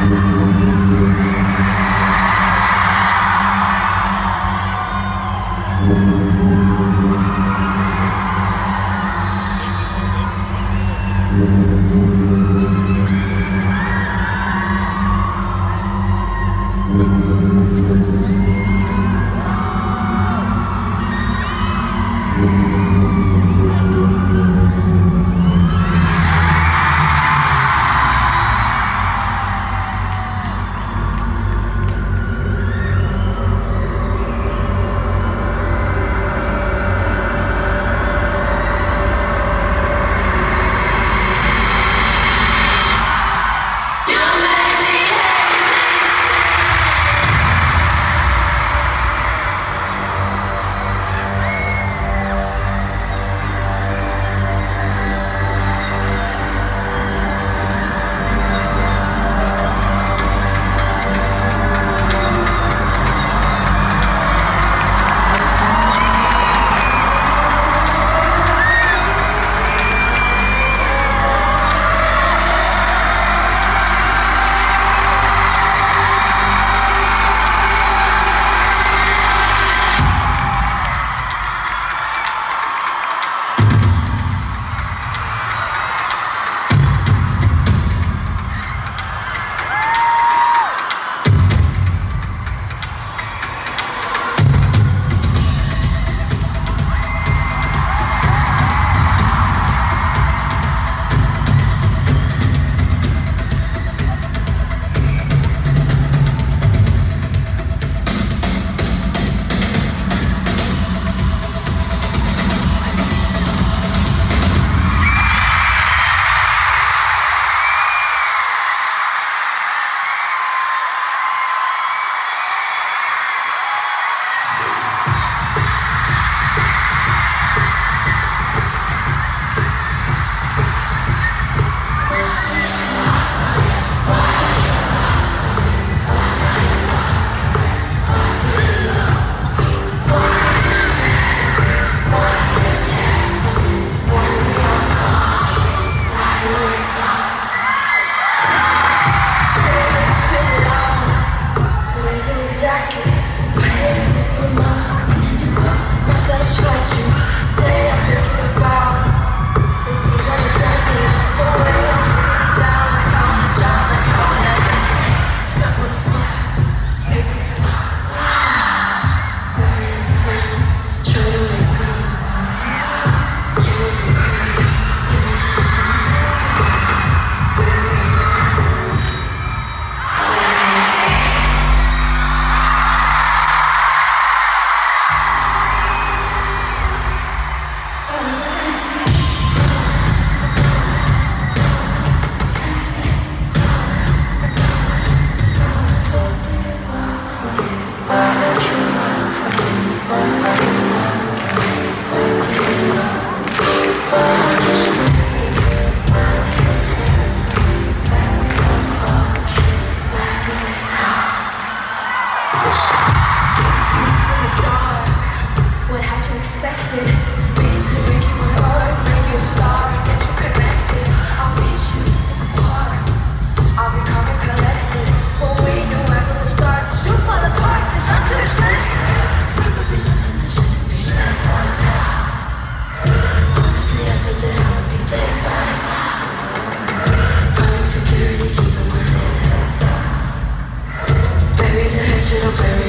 Thank you. little.